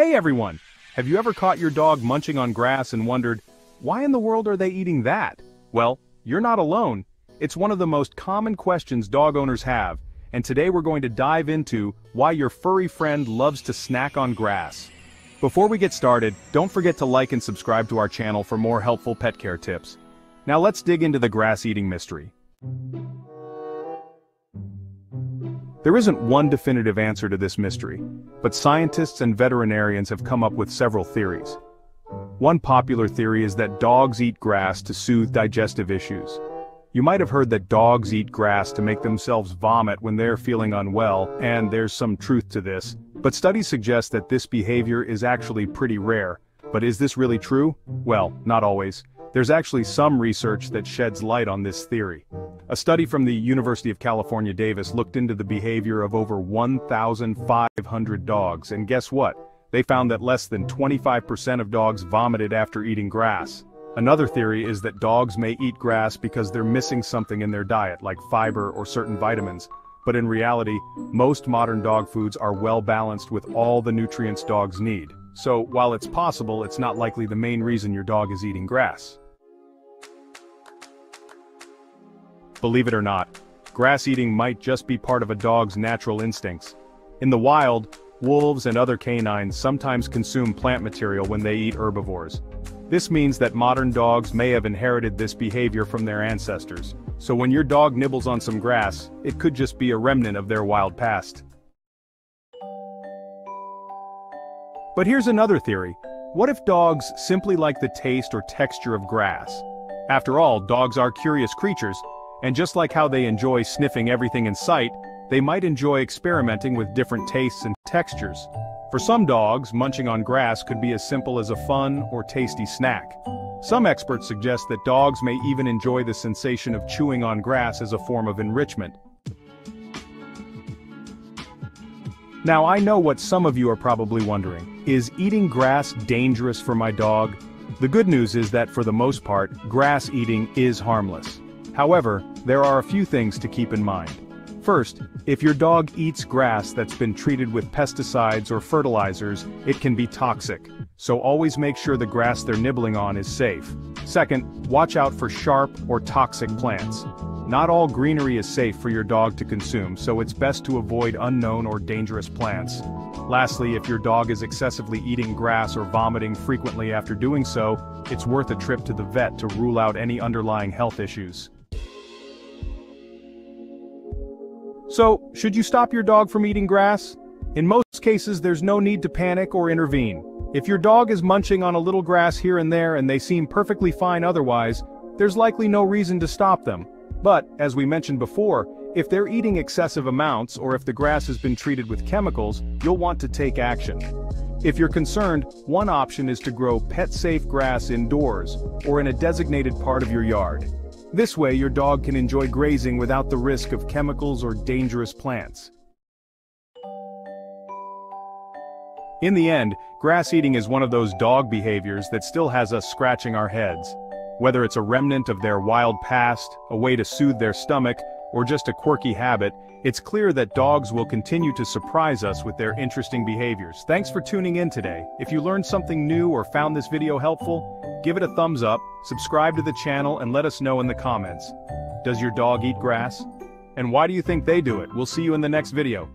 Hey everyone! Have you ever caught your dog munching on grass and wondered, why in the world are they eating that? Well, you're not alone. It's one of the most common questions dog owners have, and today we're going to dive into why your furry friend loves to snack on grass. Before we get started, don't forget to like and subscribe to our channel for more helpful pet care tips. Now let's dig into the grass-eating mystery. There isn't one definitive answer to this mystery, but scientists and veterinarians have come up with several theories. One popular theory is that dogs eat grass to soothe digestive issues. You might have heard that dogs eat grass to make themselves vomit when they're feeling unwell, and there's some truth to this, but studies suggest that this behavior is actually pretty rare. But is this really true? Well, not always. There's actually some research that sheds light on this theory. A study from the University of California Davis looked into the behavior of over 1,500 dogs and guess what? They found that less than 25% of dogs vomited after eating grass. Another theory is that dogs may eat grass because they're missing something in their diet like fiber or certain vitamins, but in reality, most modern dog foods are well balanced with all the nutrients dogs need. So, while it's possible, it's not likely the main reason your dog is eating grass. Believe it or not, grass eating might just be part of a dog's natural instincts. In the wild, wolves and other canines sometimes consume plant material when they eat herbivores. This means that modern dogs may have inherited this behavior from their ancestors, so when your dog nibbles on some grass, it could just be a remnant of their wild past. But here's another theory. What if dogs simply like the taste or texture of grass? After all, dogs are curious creatures, and just like how they enjoy sniffing everything in sight, they might enjoy experimenting with different tastes and textures. For some dogs, munching on grass could be as simple as a fun or tasty snack. Some experts suggest that dogs may even enjoy the sensation of chewing on grass as a form of enrichment. Now I know what some of you are probably wondering, is eating grass dangerous for my dog? The good news is that for the most part, grass eating is harmless. However, there are a few things to keep in mind. First, if your dog eats grass that's been treated with pesticides or fertilizers, it can be toxic, so always make sure the grass they're nibbling on is safe. Second, watch out for sharp or toxic plants. Not all greenery is safe for your dog to consume, so it's best to avoid unknown or dangerous plants. Lastly, if your dog is excessively eating grass or vomiting frequently after doing so, it's worth a trip to the vet to rule out any underlying health issues. So, should you stop your dog from eating grass? In most cases there's no need to panic or intervene. If your dog is munching on a little grass here and there and they seem perfectly fine otherwise, there's likely no reason to stop them. But, as we mentioned before, if they're eating excessive amounts or if the grass has been treated with chemicals, you'll want to take action. If you're concerned, one option is to grow pet-safe grass indoors, or in a designated part of your yard. This way your dog can enjoy grazing without the risk of chemicals or dangerous plants. In the end, grass eating is one of those dog behaviors that still has us scratching our heads. Whether it's a remnant of their wild past, a way to soothe their stomach, or just a quirky habit, it's clear that dogs will continue to surprise us with their interesting behaviors. Thanks for tuning in today. If you learned something new or found this video helpful, give it a thumbs up, subscribe to the channel and let us know in the comments. Does your dog eat grass? And why do you think they do it? We'll see you in the next video.